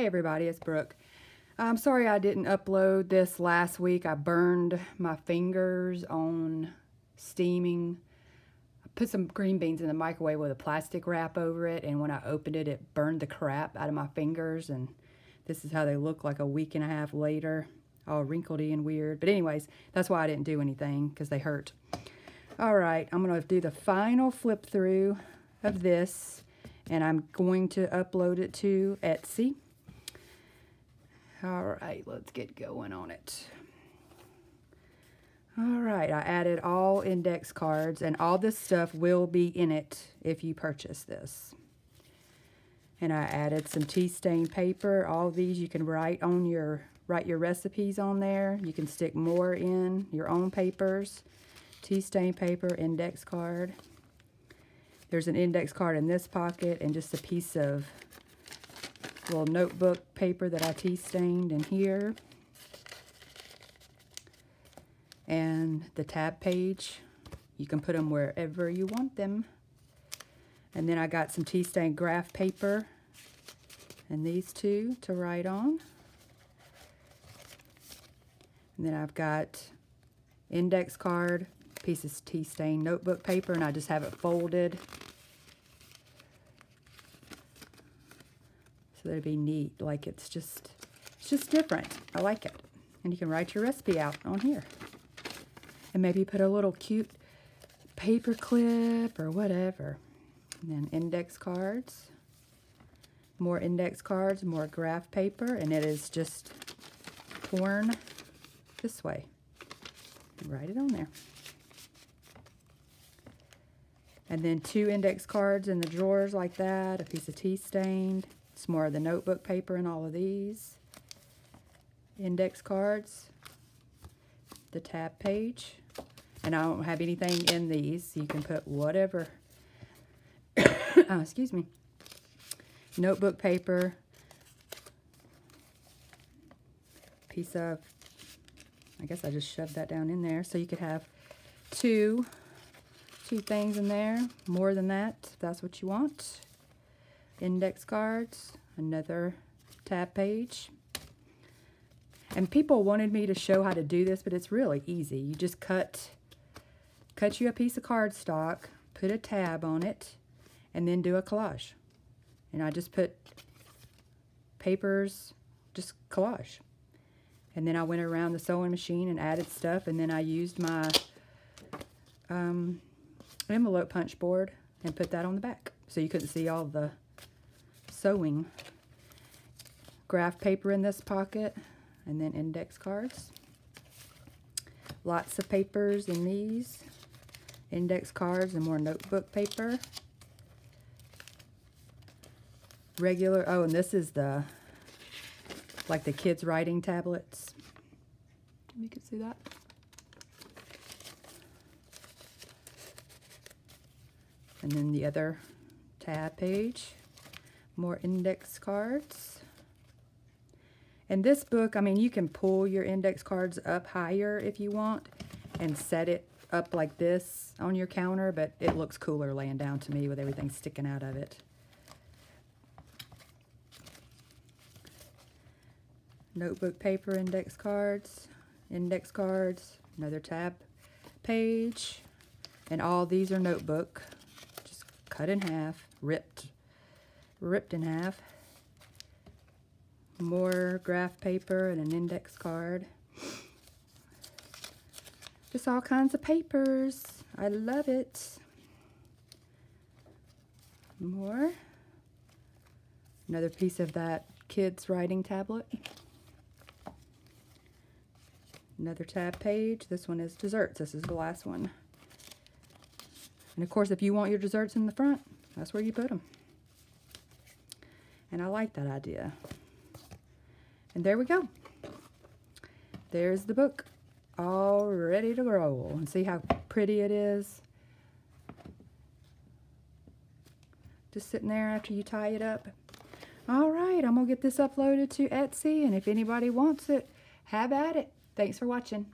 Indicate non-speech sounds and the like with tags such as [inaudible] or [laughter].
Hey everybody, it's Brooke. I'm sorry I didn't upload this last week. I burned my fingers on steaming. I put some green beans in the microwave with a plastic wrap over it and when I opened it, it burned the crap out of my fingers and this is how they look like a week and a half later. All wrinkledy and weird. But anyways, that's why I didn't do anything because they hurt. All right, I'm going to do the final flip through of this and I'm going to upload it to Etsy. All right, let's get going on it. All right, I added all index cards and all this stuff will be in it if you purchase this. And I added some tea stain paper. All these you can write on your write your recipes on there. You can stick more in your own papers. Tea stain paper, index card. There's an index card in this pocket and just a piece of little notebook paper that I tea stained in here. And the tab page, you can put them wherever you want them. And then I got some tea stained graph paper and these two to write on. And then I've got index card, pieces of tea stained notebook paper, and I just have it folded so that'd be neat. Like it's just, it's just different. I like it. And you can write your recipe out on here. And maybe put a little cute paper clip or whatever. And then index cards. More index cards, more graph paper, and it is just torn this way. Write it on there. And then two index cards in the drawers like that, a piece of tea stained. Some more of the notebook paper in all of these. Index cards. The tab page. And I don't have anything in these. You can put whatever. oh, [coughs] excuse me. Notebook paper. Piece of, I guess I just shoved that down in there. So you could have two, two things in there. More than that, if that's what you want index cards, another tab page. And people wanted me to show how to do this, but it's really easy. You just cut, cut you a piece of cardstock, put a tab on it, and then do a collage. And I just put papers, just collage. And then I went around the sewing machine and added stuff, and then I used my um, envelope punch board and put that on the back. So you couldn't see all the sewing. Graph paper in this pocket and then index cards. Lots of papers in these. Index cards and more notebook paper. Regular, oh, and this is the, like the kids' writing tablets. You can see that. And then the other tab page more index cards. In this book, I mean, you can pull your index cards up higher if you want and set it up like this on your counter, but it looks cooler laying down to me with everything sticking out of it. Notebook paper index cards, index cards, another tab page, and all these are notebook, just cut in half, ripped ripped in half. More graph paper and an index card. Just all kinds of papers. I love it. More. Another piece of that kid's writing tablet. Another tab page. This one is desserts. This is the last one. And of course, if you want your desserts in the front, that's where you put them. And I like that idea. And there we go. There's the book all ready to roll. And see how pretty it is? Just sitting there after you tie it up. All right, I'm going to get this uploaded to Etsy. And if anybody wants it, have at it. Thanks for watching.